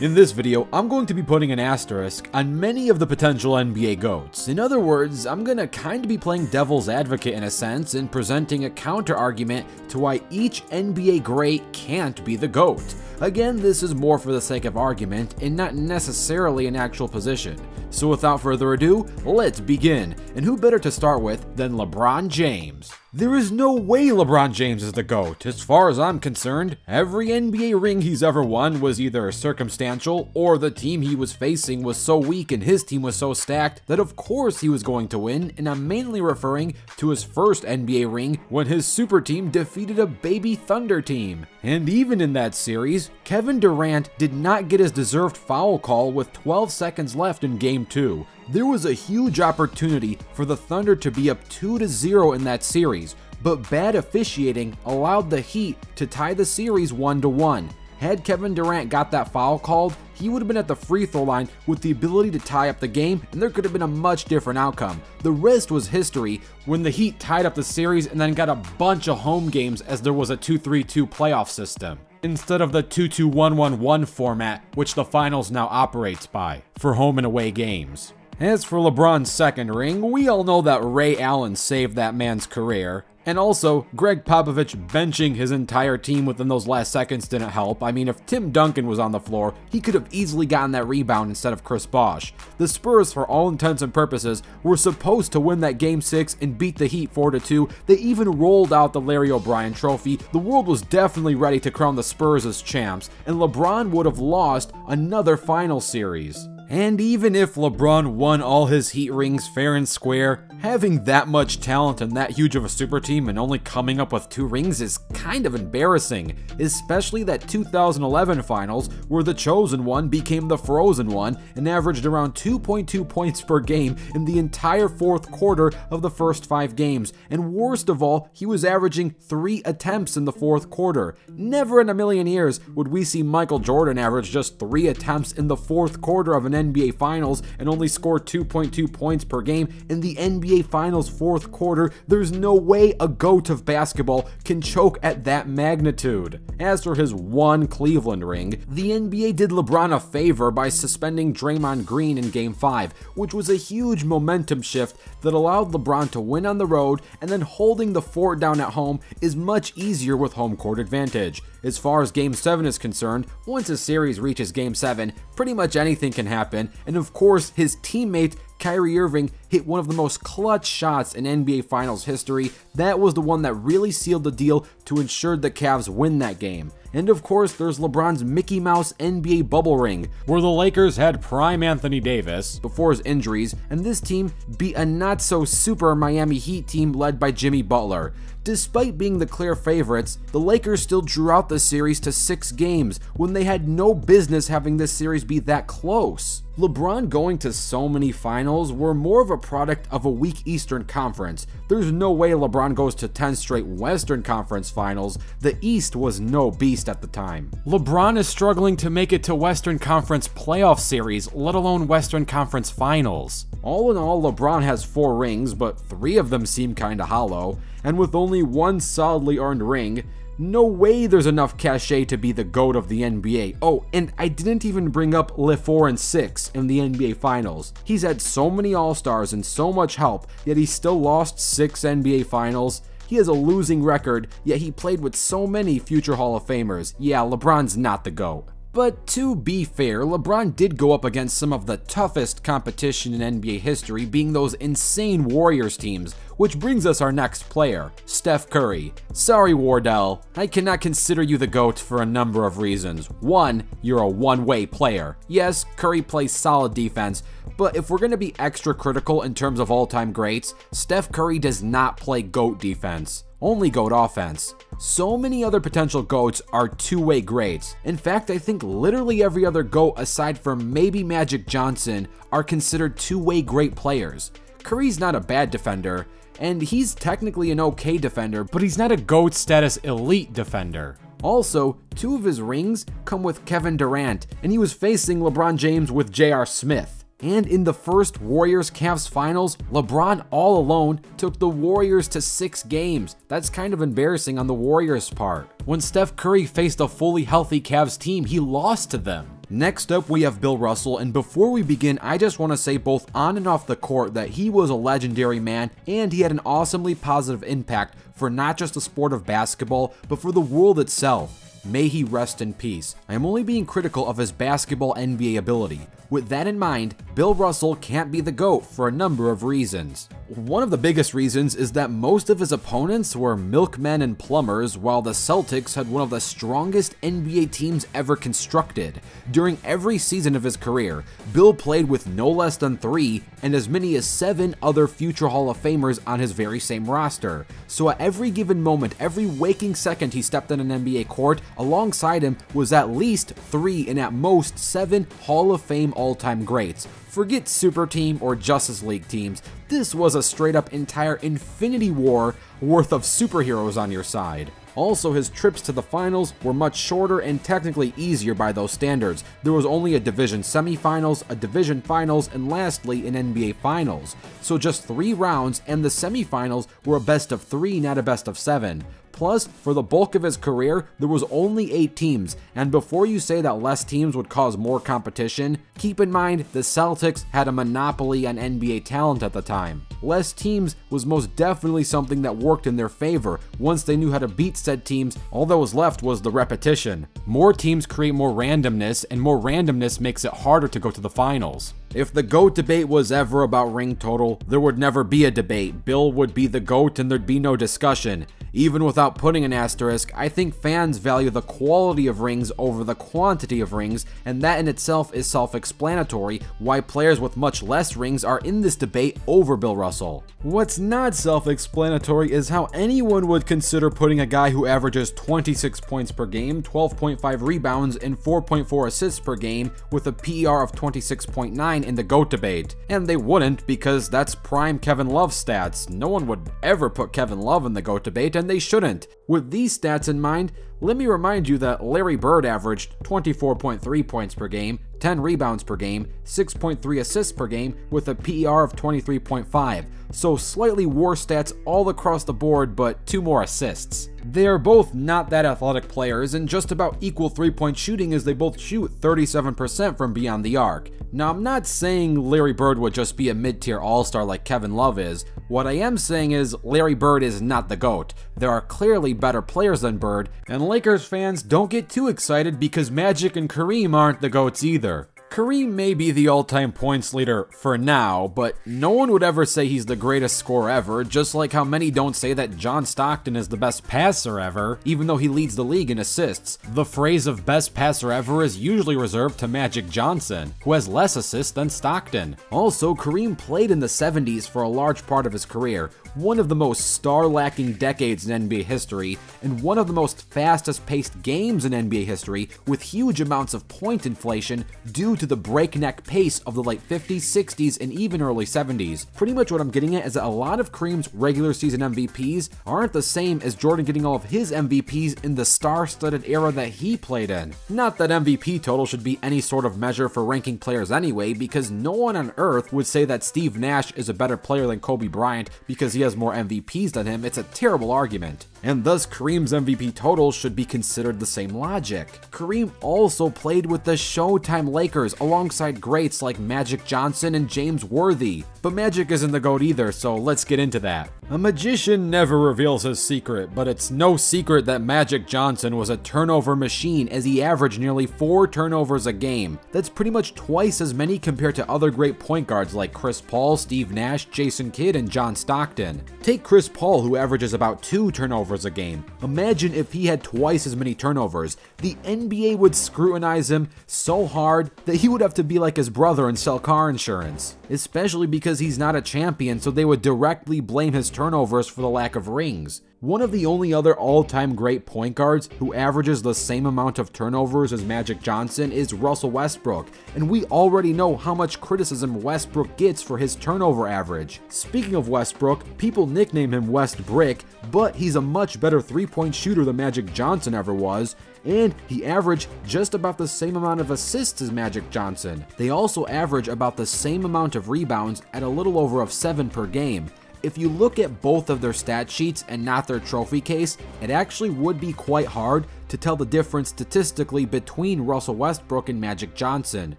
In this video, I'm going to be putting an asterisk on many of the potential NBA GOATs. In other words, I'm gonna kind of be playing devil's advocate in a sense and presenting a counter argument to why each NBA great can't be the GOAT. Again, this is more for the sake of argument and not necessarily an actual position. So without further ado, let's begin. And who better to start with than LeBron James? There is no way LeBron James is the GOAT. As far as I'm concerned, every NBA ring he's ever won was either circumstantial or the team he was facing was so weak and his team was so stacked that of course he was going to win, and I'm mainly referring to his first NBA ring when his super team defeated a baby Thunder team. And even in that series, Kevin Durant did not get his deserved foul call with 12 seconds left in Game 2. There was a huge opportunity for the Thunder to be up 2 0 in that series, but bad officiating allowed the Heat to tie the series 1 1. Had Kevin Durant got that foul called, he would have been at the free throw line with the ability to tie up the game, and there could have been a much different outcome. The rest was history when the Heat tied up the series and then got a bunch of home games as there was a 2 3 2 playoff system instead of the 2-2-1-1-1 format which the finals now operates by for home and away games. As for LeBron's second ring, we all know that Ray Allen saved that man's career. And also, Gregg Popovich benching his entire team within those last seconds didn't help. I mean, if Tim Duncan was on the floor, he could have easily gotten that rebound instead of Chris Bosh. The Spurs, for all intents and purposes, were supposed to win that Game 6 and beat the Heat 4-2. They even rolled out the Larry O'Brien trophy. The world was definitely ready to crown the Spurs as champs, and LeBron would have lost another final series. And even if LeBron won all his Heat rings fair and square, having that much talent and that huge of a super team and only coming up with two rings is kind of embarrassing, especially that 2011 finals where the chosen one became the frozen one and averaged around 2.2 points per game in the entire fourth quarter of the first five games. And worst of all, he was averaging three attempts in the fourth quarter. Never in a million years would we see Michael Jordan average just three attempts in the fourth quarter of an NBA Finals and only score 2.2 points per game in the NBA Finals fourth quarter, there's no way a GOAT of basketball can choke at that magnitude. As for his one Cleveland ring, the NBA did LeBron a favor by suspending Draymond Green in Game 5, which was a huge momentum shift that allowed LeBron to win on the road, and then holding the fort down at home is much easier with home court advantage. As far as Game 7 is concerned, once a series reaches Game 7, pretty much anything can happen, and of course, his teammate Kyrie Irving hit one of the most clutch shots in NBA Finals history. That was the one that really sealed the deal to ensure the Cavs win that game. And of course, there's LeBron's Mickey Mouse NBA bubble ring, where the Lakers had prime Anthony Davis before his injuries, and this team beat a not so super Miami Heat team led by Jimmy Butler. Despite being the clear favorites, the Lakers still drew out the series to six games when they had no business having this series be that close. LeBron going to so many finals were more of a product of a weak Eastern Conference. There's no way LeBron goes to 10 straight Western Conference finals. The East was no beast at the time. LeBron is struggling to make it to Western Conference playoff series, let alone Western Conference finals. All in all, LeBron has four rings, but three of them seem kinda hollow, and with only one solidly earned ring, no way there's enough cachet to be the GOAT of the NBA. Oh, and I didn't even bring up Le 4 and 6 in the NBA Finals. He's had so many All-Stars and so much help, yet he still lost 6 NBA Finals. He has a losing record, yet he played with so many future Hall of Famers. Yeah, LeBron's not the GOAT. But to be fair, LeBron did go up against some of the toughest competition in NBA history, being those insane Warriors teams, which brings us our next player, Steph Curry. Sorry, Wardell, I cannot consider you the GOAT for a number of reasons. One, you're a one-way player. Yes, Curry plays solid defense, but if we're going to be extra critical in terms of all-time greats, Steph Curry does not play GOAT defense only GOAT offense. So many other potential GOATs are two-way greats. In fact, I think literally every other GOAT aside from maybe Magic Johnson are considered two-way great players. Curry's not a bad defender, and he's technically an okay defender, but he's not a GOAT status elite defender. Also, two of his rings come with Kevin Durant, and he was facing LeBron James with J.R. Smith. And in the first Warriors Cavs finals, LeBron all alone took the Warriors to six games. That's kind of embarrassing on the Warriors' part. When Steph Curry faced a fully healthy Cavs team, he lost to them. Next up, we have Bill Russell, and before we begin, I just want to say both on and off the court that he was a legendary man and he had an awesomely positive impact for not just the sport of basketball, but for the world itself. May he rest in peace. I am only being critical of his basketball NBA ability. With that in mind, Bill Russell can't be the GOAT for a number of reasons. One of the biggest reasons is that most of his opponents were milkmen and plumbers, while the Celtics had one of the strongest NBA teams ever constructed. During every season of his career, Bill played with no less than three and as many as seven other future Hall of Famers on his very same roster. So at every given moment, every waking second he stepped on an NBA court, alongside him was at least three and at most seven Hall of Fame all time greats. Forget Super Team or Justice League teams, this was a straight up entire Infinity War worth of superheroes on your side. Also, his trips to the finals were much shorter and technically easier by those standards. There was only a division semifinals, a division finals, and lastly, an NBA finals. So just three rounds, and the semifinals were a best of three, not a best of seven. Plus, for the bulk of his career, there was only 8 teams, and before you say that less teams would cause more competition, keep in mind the Celtics had a monopoly on NBA talent at the time. Less teams was most definitely something that worked in their favor. Once they knew how to beat said teams, all that was left was the repetition. More teams create more randomness, and more randomness makes it harder to go to the finals. If the GOAT debate was ever about ring total, there would never be a debate. Bill would be the GOAT and there'd be no discussion. Even without putting an asterisk, I think fans value the quality of rings over the quantity of rings, and that in itself is self explanatory why players with much less rings are in this debate over Bill Russell. What's not self explanatory is how anyone would consider putting a guy who averages 26 points per game, 12.5 rebounds, and 4.4 assists per game with a PER of 26.9 in the GOAT debate. And they wouldn't because that's prime Kevin Love stats. No one would ever put Kevin Love in the GOAT debate, and they shouldn't. With these stats in mind, let me remind you that Larry Bird averaged 24.3 points per game, 10 rebounds per game, 6.3 assists per game, with a PER of 23.5, so slightly worse stats all across the board, but two more assists. They are both not that athletic players and just about equal three point shooting as they both shoot 37% from beyond the arc. Now, I'm not saying Larry Bird would just be a mid tier all star like Kevin Love is. What I am saying is Larry Bird is not the GOAT. There are clearly better players than Bird, and Lakers fans don't get too excited because Magic and Kareem aren't the GOATs either. Kareem may be the all time points leader for now, but no one would ever say he's the greatest scorer ever, just like how many don't say that John Stockton is the best passer ever, even though he leads the league in assists. The phrase of best passer ever is usually reserved to Magic Johnson, who has less assists than Stockton. Also, Kareem played in the 70s for a large part of his career, one of the most star-lacking decades in NBA history, and one of the most fastest-paced games in NBA history, with huge amounts of point inflation due to the breakneck pace of the late 50s, 60s, and even early 70s. Pretty much what I'm getting at is that a lot of Kareem's regular season MVPs aren't the same as Jordan getting all of his MVPs in the star-studded era that he played in. Not that MVP total should be any sort of measure for ranking players anyway, because no one on earth would say that Steve Nash is a better player than Kobe Bryant because he has more MVPs than him, it's a terrible argument. And thus, Kareem's MVP total should be considered the same logic. Kareem also played with the Showtime Lakers alongside greats like Magic Johnson and James Worthy. But Magic isn't the GOAT either, so let's get into that. A magician never reveals his secret, but it's no secret that Magic Johnson was a turnover machine as he averaged nearly 4 turnovers a game. That's pretty much twice as many compared to other great point guards like Chris Paul, Steve Nash, Jason Kidd, and John Stockton. Take Chris Paul, who averages about 2 turnovers a game. Imagine if he had twice as many turnovers. The NBA would scrutinize him so hard that he would have to be like his brother and sell car insurance. Especially because he's not a champion, so they would directly blame his turnovers for the lack of rings. One of the only other all-time great point guards who averages the same amount of turnovers as Magic Johnson is Russell Westbrook, and we already know how much criticism Westbrook gets for his turnover average. Speaking of Westbrook, people nickname him West Brick, but he's a much better three-point shooter than Magic Johnson ever was, and he averaged just about the same amount of assists as Magic Johnson. They also average about the same amount of rebounds at a little over of 7 per game. If you look at both of their stat sheets and not their trophy case, it actually would be quite hard to tell the difference statistically between Russell Westbrook and Magic Johnson.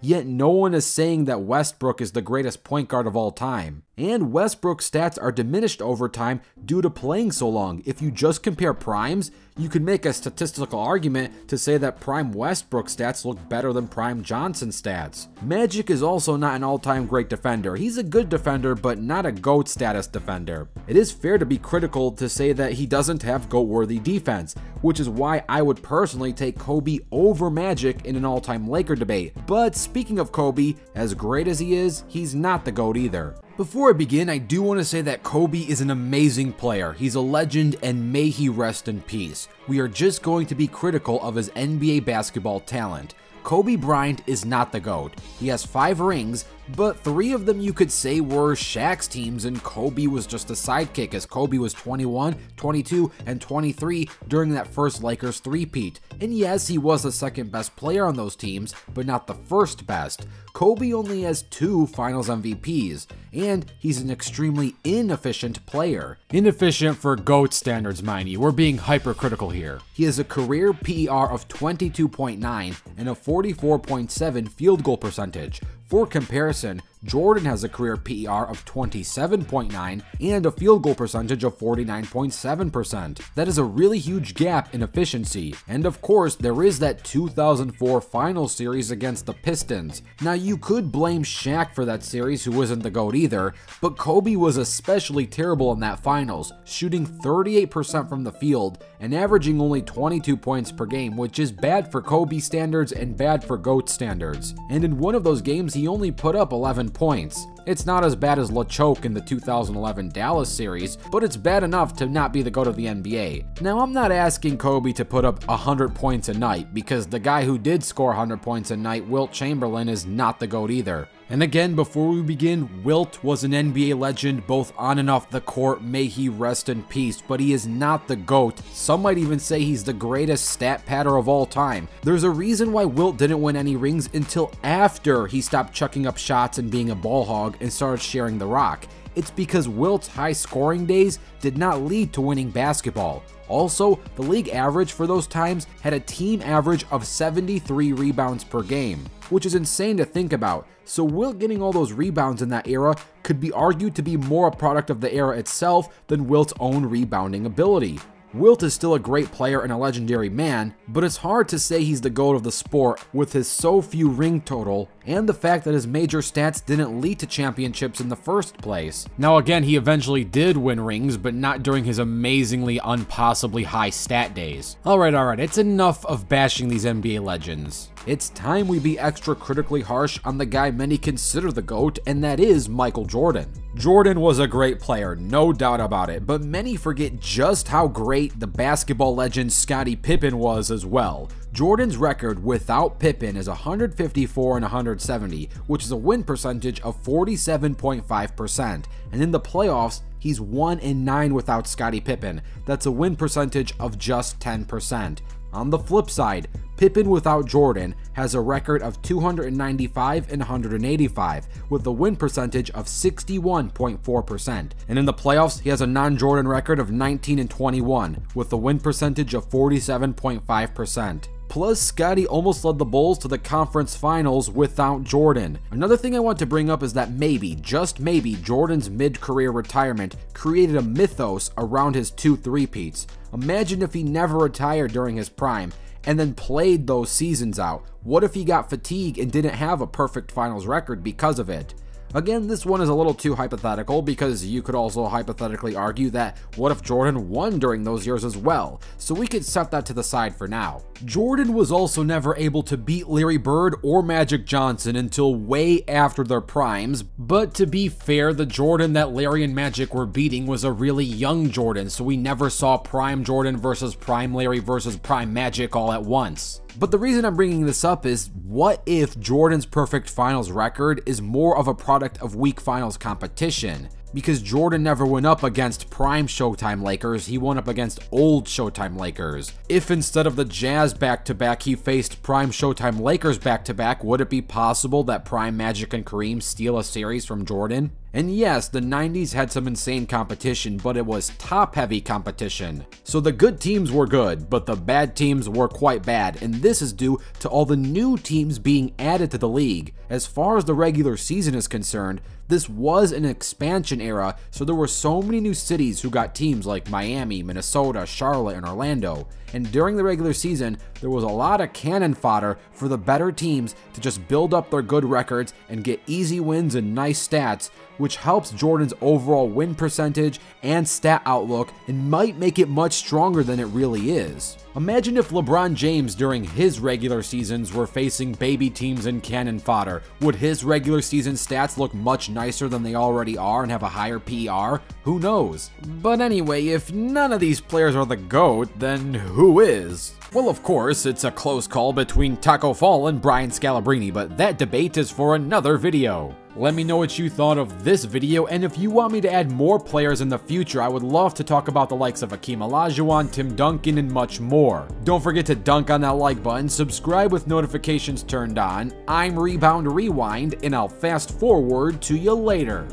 Yet no one is saying that Westbrook is the greatest point guard of all time. And Westbrook's stats are diminished over time due to playing so long. If you just compare primes, you could make a statistical argument to say that Prime Westbrook stats look better than Prime Johnson stats. Magic is also not an all-time great defender. He's a good defender, but not a GOAT status defender. It is fair to be critical to say that he doesn't have GOAT-worthy defense, which is why I would personally take Kobe over Magic in an all-time Laker debate. But speaking of Kobe, as great as he is, he's not the GOAT either. Before I begin, I do want to say that Kobe is an amazing player. He's a legend and may he rest in peace. We are just going to be critical of his NBA basketball talent. Kobe Bryant is not the GOAT. He has five rings, but three of them you could say were Shaq's teams and Kobe was just a sidekick as Kobe was 21, 22, and 23 during that first Lakers three-peat. And yes, he was the second best player on those teams, but not the first best. Kobe only has two finals MVPs, and he's an extremely inefficient player. Inefficient for GOAT standards, mind you, we're being hypercritical here. He has a career PER of 22.9 and a 44.7 field goal percentage. For comparison, Jordan has a career PER of 27.9 and a field goal percentage of 49.7%. That is a really huge gap in efficiency. And of course, there is that 2004 final series against the Pistons. Now, you could blame Shaq for that series, who wasn't the GOAT either, but Kobe was especially terrible in that finals, shooting 38% from the field and averaging only 22 points per game, which is bad for Kobe standards and bad for GOAT standards. And in one of those games, he only put up 11 points. It's not as bad as LeChoke in the 2011 Dallas series, but it's bad enough to not be the GOAT of the NBA. Now, I'm not asking Kobe to put up 100 points a night, because the guy who did score 100 points a night, Wilt Chamberlain, is not the GOAT either. And again, before we begin, Wilt was an NBA legend both on and off the court, may he rest in peace, but he is not the GOAT. Some might even say he's the greatest stat padder of all time. There's a reason why Wilt didn't win any rings until after he stopped chucking up shots and being a ball hog and started sharing the rock. It's because Wilt's high scoring days did not lead to winning basketball. Also, the league average for those times had a team average of 73 rebounds per game, which is insane to think about. So Wilt getting all those rebounds in that era could be argued to be more a product of the era itself than Wilt's own rebounding ability. Wilt is still a great player and a legendary man, but it's hard to say he's the GOAT of the sport with his so few ring total and the fact that his major stats didn't lead to championships in the first place. Now again, he eventually did win rings, but not during his amazingly unpossibly high stat days. Alright, alright, it's enough of bashing these NBA legends. It's time we be extra critically harsh on the guy many consider the GOAT, and that is Michael Jordan. Jordan was a great player, no doubt about it, but many forget just how great the basketball legend Scottie Pippen was as well. Jordan's record without Pippen is 154 and 170, which is a win percentage of 47.5%. And in the playoffs, he's 1 and 9 without Scottie Pippen. That's a win percentage of just 10%. On the flip side, Pippen without Jordan has a record of 295 and 185 with a win percentage of 61.4%. And in the playoffs, he has a non-Jordan record of 19 and 21 with a win percentage of 47.5%. Plus, Scottie almost led the Bulls to the conference finals without Jordan. Another thing I want to bring up is that maybe, just maybe, Jordan's mid-career retirement created a mythos around his two three-peats. Imagine if he never retired during his prime and then played those seasons out. What if he got fatigued and didn't have a perfect finals record because of it? Again, this one is a little too hypothetical because you could also hypothetically argue that what if Jordan won during those years as well, so we could set that to the side for now. Jordan was also never able to beat Larry Bird or Magic Johnson until way after their primes, but to be fair, the Jordan that Larry and Magic were beating was a really young Jordan, so we never saw prime Jordan versus prime Larry versus prime Magic all at once. But the reason I'm bringing this up is what if Jordan's perfect finals record is more of a product of weak finals competition? Because Jordan never went up against prime Showtime Lakers, he went up against old Showtime Lakers. If instead of the Jazz back to back, he faced prime Showtime Lakers back to back, would it be possible that prime Magic and Kareem steal a series from Jordan? And yes, the 90s had some insane competition, but it was top heavy competition. So the good teams were good, but the bad teams were quite bad, and this is due to all the new teams being added to the league. As far as the regular season is concerned, this was an expansion era, so there were so many new cities who got teams like Miami, Minnesota, Charlotte, and Orlando. And during the regular season, there was a lot of cannon fodder for the better teams to just build up their good records and get easy wins and nice stats, which helps Jordan's overall win percentage and stat outlook and might make it much stronger than it really is. Imagine if LeBron James during his regular seasons were facing baby teams in cannon fodder. Would his regular season stats look much nicer than they already are and have a higher PR? Who knows? But anyway, if none of these players are the GOAT, then who is? Well, of course, it's a close call between Tacko Fall and Brian Scalabrine, but that debate is for another video. Let me know what you thought of this video, and if you want me to add more players in the future, I would love to talk about the likes of Hakeem Olajuwon, Tim Duncan, and much more. Don't forget to dunk on that like button, subscribe with notifications turned on. I'm Rebound Rewind, and I'll fast forward to you later.